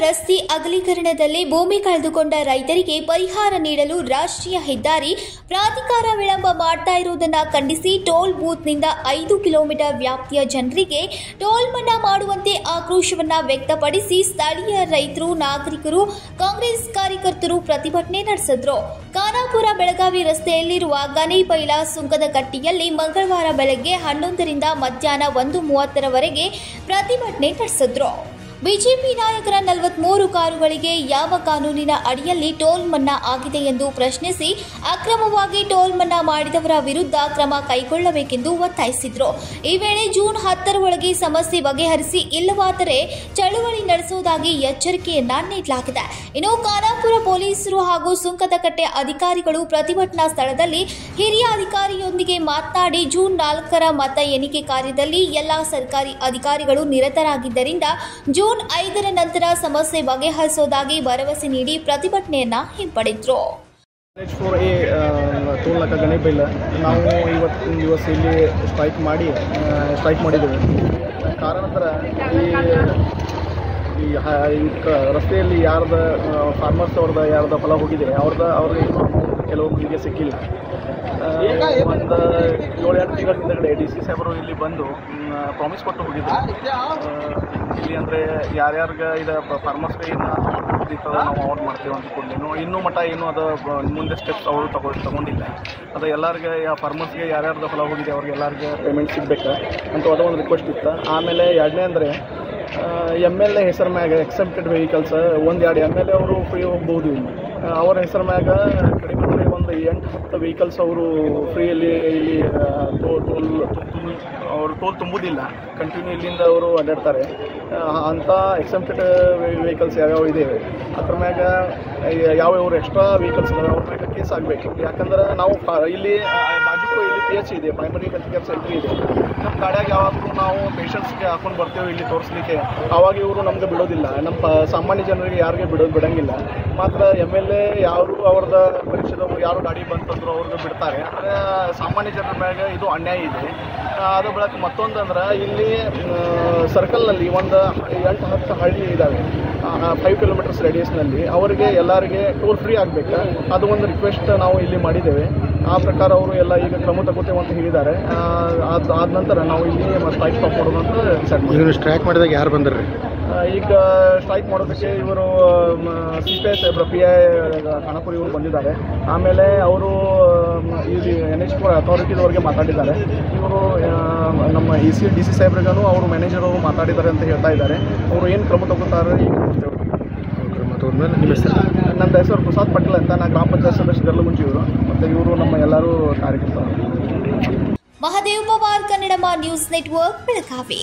ರಸ್ತೆ ಅಗಲೀಕರಣದಲ್ಲಿ ಭೂಮಿ ಕಳೆದುಕೊಂಡ ರೈತರಿಗೆ ಪರಿಹಾರ ನೀಡಲು ರಾಷ್ಟ್ರೀಯ ಹೆದ್ದಾರಿ ಪ್ರಾಧಿಕಾರ ವಿಳಂಬ ಮಾಡ್ತಾ ಇರುವುದನ್ನು ಖಂಡಿಸಿ ಟೋಲ್ ಬೂತ್ನಿಂದ ಐದು ಕಿಲೋಮೀಟರ್ ವ್ಯಾಪ್ತಿಯ ಜನರಿಗೆ ಟೋಲ್ ಮನ್ನಾ ಮಾಡುವಂತೆ ಆಕ್ರೋಶವನ್ನು ವ್ಯಕ್ತಪಡಿಸಿ ಸ್ಥಳೀಯ ರೈತರು, ನಾಗರಿಕರು, ಕಾಂಗ್ರೆಸ್ ಕಾರ್ಯಕರ್ತರು ಪ್ರತಿಭಟನೆ ನಡೆಸಿದ್ರು. ಖಾನಾಪುರ ಬೆಳಗಾವಿ ರಸ್ತೆಯಲ್ಲಿರುವ ಗನೇಪೈಲ ಸುಂಕದ ಕಟ್ಟಿಯಲ್ಲಿ ಮಂಗಳವಾರ ಬೆಳಗ್ಗೆ ಹನ್ನೊಂದರಿಂದ ಮಧ್ಯಾಹ್ನ ಒಂದು ಮೂವತ್ತರವರೆಗೆ ಪ್ರತಿಭಟನೆ ನಡೆಸಿದ್ರು. ಬಿಜೆಪಿ ನಾಯಕರ ನಲವತ್ಮೂರು ಕಾರುಗಳಿಗೆ ಯಾವ ಕಾನೂನಿನ ಅಡಿಯಲ್ಲಿ ಟೋಲ್ ಮನ್ನಾ ಆಗಿದೆ ಎಂದು ಪ್ರಶ್ನಿಸಿ ಅಕ್ರಮವಾಗಿ ಟೋಲ್ ಮನ್ನಾ ಮಾಡಿದವರ ವಿರುದ್ಧ ಕ್ರಮ ಕೈಗೊಳ್ಳಬೇಕೆಂದು ಒತ್ತಾಯಿಸಿದ್ರು. ಈ ವೇಳೆ ಜೂನ್ ಹತ್ತರ ಒಳಗೆ ಸಮಸ್ಯೆ ಬಗೆಹರಿಸಿ ಇಲ್ಲವಾದರೆ ಚಳುವಳಿ ನಡೆಸುವುದಾಗಿ ಎಚ್ಚರಿಕೆಯನ್ನ ನೀಡಲಾಗಿದೆ. ಇನ್ನು ಖಾನಾಪುರ ಪೊಲೀಸರು ಹಾಗೂ ಸುಂಕದಕಟ್ಟೆ ಅಧಿಕಾರಿಗಳು ಪ್ರತಿಭಟನಾ ಸ್ಥಳದಲ್ಲಿ ಹಿರಿಯ ಅಧಿಕಾರಿಯೊಂದಿಗೆ ಮಾತನಾಡಿ ಜೂನ್ ನಾಲ್ಕರ ಮತ ಎಣಿಕೆ ಕಾರ್ಯದಲ್ಲಿ ಎಲ್ಲಾ ಸರ್ಕಾರಿ ಅಧಿಕಾರಿಗಳು ನಿರತರಾಗಿದ್ದರಿಂದ ಜೂನ್ ಐದರ ನಂತರ ಸಮಸ್ಯೆ ಬಗೆಹರಿಸುವುದಾಗಿ ಭರವಸೆ ನೀಡಿ ಪ್ರತಿಭಟನೆಯನ್ನ ಹಿಂಪಡೆದ್ರು. ಫೋರ್ ಎ ನಾವು ಇವತ್ತು ದಿವಸ ಇಲ್ಲಿ ಸ್ಟ್ರೈಕ್ ಮಾಡಿ ಸ್ಟ್ರೈಕ್ ಮಾಡಿದ್ದೇವೆ. ಕಾರಣಾಂತರ ಈ ಈ ಹ- ಈ ಕ- ರಸ್ತೆಯಲ್ಲಿ ಯಾರ್ದ ಫಾರ್ಮರ್ಸ್ ಅವ್ರದ ಯಾರ್ದ ಹೊಲ ಹೋಗಿದೆ ಅವ್ರದ ಅವ್ರಿಗೆ ಕೆಲವೊಬ್ಬರಿಗೆ ಸಿಕ್ಕಿಲ್ಲ. ಒಂದು ಏಳು ಎಂಟು ತಿಂಗಳ ಹಿಂದಗಡೆ ಡಿ ಸಿ ಸಾಹೇಬರು ಇಲ್ಲಿ ಬಂದು ಪ್ರಾಮಿಸ್ ಕೊಟ್ಟು ಹೋಗಿದ್ರು. ಇಲ್ಲಿ ಅಂದರೆ ಯಾರ್ಯಾರಿಗೆ ಇದು ಫಾರ್ಮರ್ಸ್ಗೆ ಏನು ಇರ್ತದೆ ನಾವು ಅವಾರ್ಡ್ ಮಾಡ್ತೀವಿ ಅಂತ ಕೊಡ್ಲಿ ಇನ್ನೂ ಮಟ್ಟ ಏನು ಅದು ಮುಂದೆ ಸ್ಟೆಪ್ಸ್ ಅವರು ತಗೊ ತಗೊಂಡಿಲ್ಲ. ಅದು ಎಲ್ಲರಿಗೆ ಯಾ ಫಾರ್ಮರ್ಸ್ಗೆ ಯಾರ್ಯಾರ್ದು ಹೊಲ ಹೋಗಿದೆ ಅವ್ರಿಗೆ ಎಲ್ಲರಿಗೆ ಪೇಮೆಂಟ್ ಸಿಗಬೇಕು ಅಂತ ಅದು ಒಂದು ರಿಕ್ವೆಸ್ಟ್ ಇತ್ತು. ಆಮೇಲೆ ಎರಡನೇ ಅಂದರೆ ಎಂ ಎಲ್ ಎ ಹೆಸರು ಮ್ಯಾಗ ಎಕ್ಸೆಪ್ಟೆಡ್ ವೆಹಿಕಲ್ಸ್ ಒಂದು ಎರಡು ಎಂ ಎಲ್ ಎ ಅವರು ಫ್ರೀ ಅವರ ಹೆಸರು ಮ್ಯಾಗ ಕಡಿಮೆ ಒಂದು ಎಂಟು ಹತ್ತು ವೆಹಿಕಲ್ಸ್ ಅವರು ಫ್ರೀಯಲ್ಲಿ ಇಲ್ಲಿ ಟೋಲ್ ಅವರು ಟೋಲ್ ತುಂಬುವುದಿಲ್ಲ ಕಂಟಿನ್ಯೂ ಇಲ್ಲಿಂದ ಅವರು ಅಡ್ಡಾಡ್ತಾರೆ. ಅಂಥ ಎಕ್ಸೆಪ್ಟೆಡ್ ವೆಹಿಕಲ್ಸ್ ಯಾವ್ಯಾವ ಇದ್ದೇವೆ ಅದ್ರ ಮ್ಯಾಗ ಯಾವ್ಯಾವ ಎಕ್ಸ್ಟ್ರಾ ವೆಹಿಕಲ್ಸ್ ಇದಾವೆ, ಅವ್ರ ಮ್ಯಾಗ ಕೇಸ್ ಆಗಬೇಕು. ಯಾಕಂದ್ರೆ ನಾವು ಇಲ್ಲಿ ಬಾಜುಕು ಇಲ್ಲಿ ಪಿ ಎಚ್ ಇದೆ ಪ್ರೈಮರಿ ಹೆಲ್ತ್ ಕೇರ್ ಸೆಂಟ್ರ್ ಇದೆ. ನಮ್ಮ ಕಾಡ್ಯಾಗ ಯಾವಾಗಲೂ ನಾವು ಪೇಷಂಟ್ಸ್ಗೆ ಹಾಕೊಂಡು ಬರ್ತೇವೆ ಇಲ್ಲಿ ತೋರಿಸ್ಲಿಕ್ಕೆ. ಆವಾಗ ಇವರು ನಮ್ಗೆ ಬಿಡೋದಿಲ್ಲ. ನಮ್ಮ ಸಾಮಾನ್ಯ ಜನರಿಗೆ ಯಾರಿಗೆ ಬಿಡೋದು ಬಿಡಂಗಿಲ್ಲ. ಮಾತ್ರ ಎಂ ಎಲ್ ಎ ಯಾರು ಅವ್ರದ್ದು ಪರೀಕ್ಷೆ ಯಾರು ಗಾಡಿ ಬಂತಂದ್ರು ಅವ್ರಿಗೆ ಬಿಡ್ತಾರೆ. ಅಂದರೆ ಸಾಮಾನ್ಯ ಜನರ ಮೇಲೆ ಇದು ಅನ್ಯಾಯ ಇದೆ. ಅದು ಬೆಳಕು ಮತ್ತೊಂದು ಅಂದ್ರೆ ಇಲ್ಲಿ ಸರ್ಕಲ್ನಲ್ಲಿ ಒಂದು ಎಂಟು ಹತ್ತು ಹಳ್ಳಿ ಇದ್ದಾವೆ ಫೈವ್ ಕಿಲೋಮೀಟರ್ಸ್ ರೇಡಿಯಸ್ನಲ್ಲಿ ಅವರಿಗೆ ಎಲ್ಲರಿಗೆ ಟೋಲ್ ಫ್ರೀ ಆಗಬೇಕು. ಅದು ಒಂದು ರಿಕ್ವೆಸ್ಟ್ ನಾವು ಇಲ್ಲಿ ಮಾಡಿದ್ದೇವೆ. ಆ ಪ್ರಕಾರ ಅವರು ಎಲ್ಲ ಈಗ ಕ್ರಮ ತಗೋತೇವೆ ಅಂತ ಹೇಳಿದ್ದಾರೆ ಆದ ನಂತರ ನಾವು ಇಲ್ಲಿ ಸ್ಟ್ರೈಕ್ ಸ್ಟಾಪ್ ಮಾಡೋದು ಅಂತ ಡಿಸೈಡ್ ಸ್ಟ್ರೈಕ್ ಮಾಡಿದಾಗ ಯಾರು ಬಂದ್ರಿ? ಈಗ ಸ್ಟ್ರೈಕ್ ಮಾಡೋದಕ್ಕೆ ಇವರು ಸಿ ಪಿ ಐ ಸಾಹೇಬ್ರ ಪಿ ಐ ಖಾನಾಪುರಿ ಇವರು ಬಂದಿದ್ದಾರೆ. ಆಮೇಲೆ ಅವರು ಇಲ್ಲಿ ಎನ್ ಎಚ್ ಫೋರ್ ಅಥಾರಿಟಿದವ್ರಿಗೆ ಮಾತಾಡಿದ್ದಾರೆ. ಇವರು ನಮ್ಮ ಇ ಸಿ ಡಿ ಸಿ ಸಾಹೇಬ್ರಿಗೂ ಅವರು ಮ್ಯಾನೇಜರ್ ಅವರು ಮಾತಾಡಿದ್ದಾರೆ ಅಂತ ಹೇಳ್ತಾ ಇದ್ದಾರೆ. ಅವರು ಏನು ಕ್ರಮ ತಗೋತಾರೆ ಮೇಲೆ ನನ್ನ ಹೆಸರು ಪ್ರಸಾದ್ ಪಟೇಲ್ ಅಂತ ನಾ ಗ್ರಾಮ ಪಂಚಾಯತ್ ಸದಸ್ಯ ಗರ್ಲಗುಂಜಿಯವರು ಮತ್ತು ಇವರು ನಮ್ಮ ಎಲ್ಲರೂ ಕಾರ್ಯಕರ್ತರು. ಮಹದೇವ್ ಪವಾರ್ ಕನ್ನಡಮ ನ್ಯೂಸ್ ನೆಟ್ವರ್ಕ್ ಬೆಳಗಾವಿ.